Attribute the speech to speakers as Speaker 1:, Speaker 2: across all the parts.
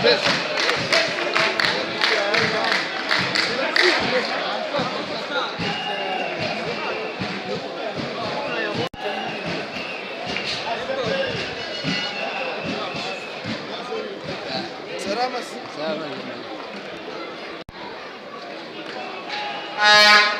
Speaker 1: Salama.
Speaker 2: Chinganga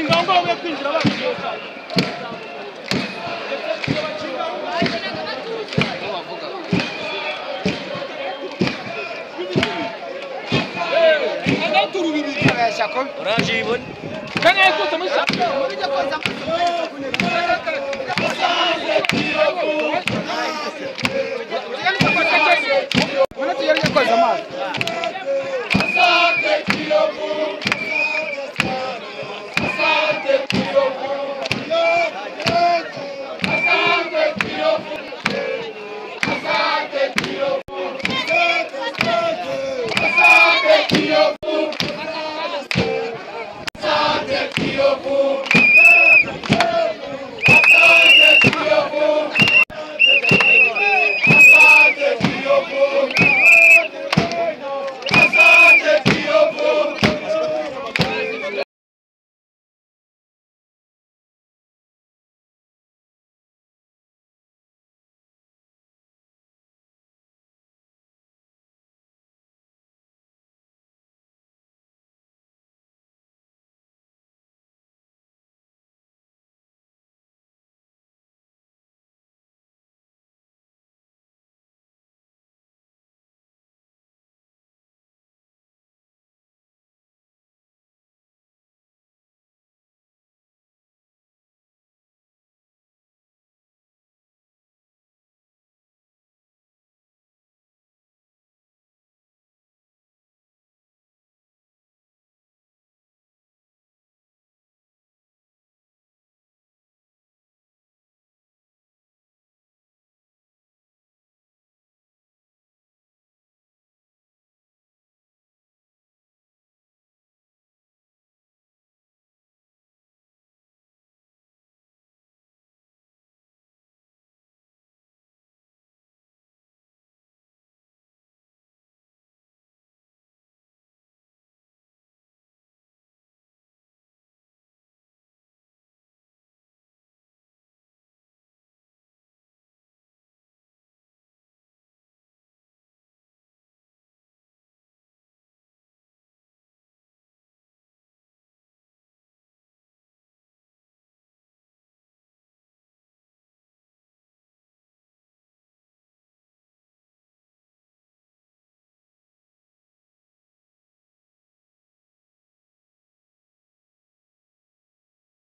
Speaker 2: Chingangolo bekwinjira bakiyoka
Speaker 3: Orange ibon.
Speaker 2: Kana.